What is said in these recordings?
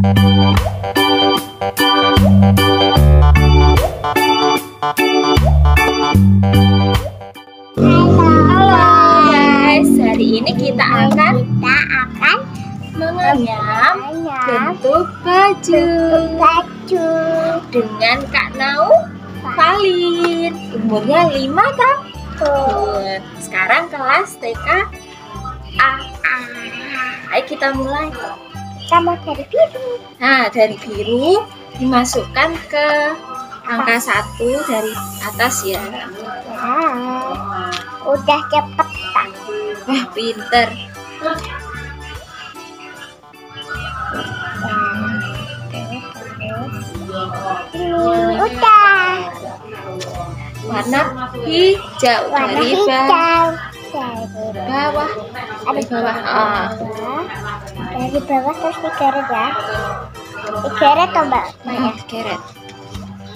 guys, hari ini kita akan kita akan mengenyam menanyam bentuk baju baju dengan Kak Nau Valid. Umurnya 5 tahun. Sekarang kelas TK A. Ayo kita mulai. Kita mau dari biru. Nah, dari biru dimasukkan ke angka satu dari atas ya. ya udah cepet tak Wah, pinter. ini udah. Warna hijau warna dari hijau bawah. dari bawah. Ah. dari bawah terus digeret ya digeret toh mbak Nah, keret.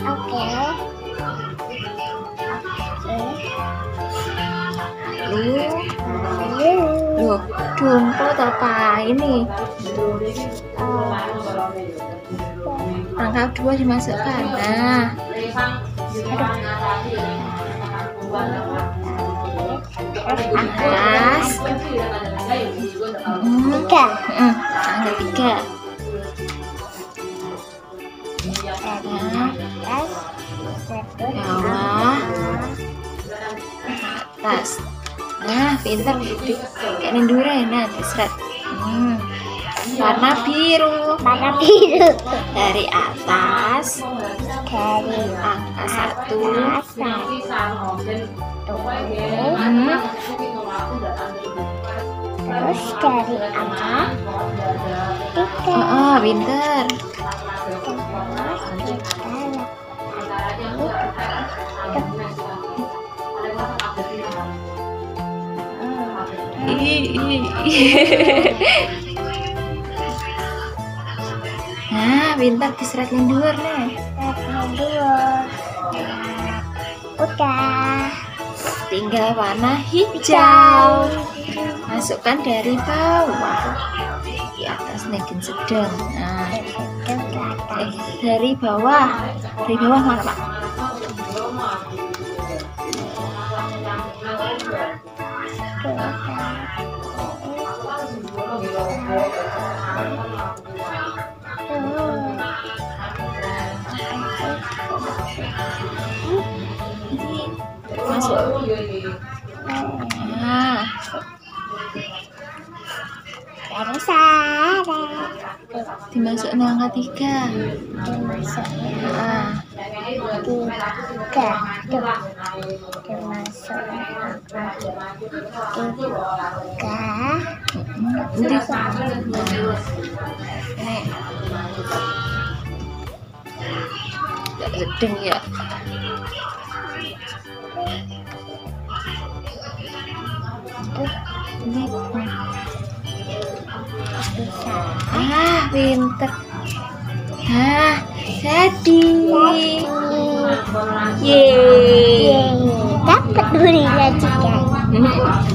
oke oke Lalu, lalu loh, dumput apa ini? Angka dua dimasukkan. Nah, atas. Tiga hmm, angka tiga. Nah, atas satu Bawah. atas. Nah, pinter. Kayak nenduren, nah, diseret. Hmm. Warna biru warna biru dari atas dari angka satu. atas Hmm. Terus dari angka tiga Oh, pinter. terus kita. Nah, pintar diseret lendur nih. udah Tinggal warna hijau. Masukkan dari bawah. Di atas negen sedang. Nah, eh, dari bawah. Dari bawah mana, Pak? Masuk. Nah, dari sana dimasukin angka tiga. dimasuk Nah, tiga. Dimasuk tiga Nanti Gak ya. Ah, pinter. Ah, jadi. Yeay. dapat durinya juga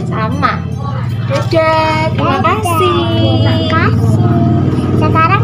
Sama. Dadah, terima kasih. terima kasih sekarang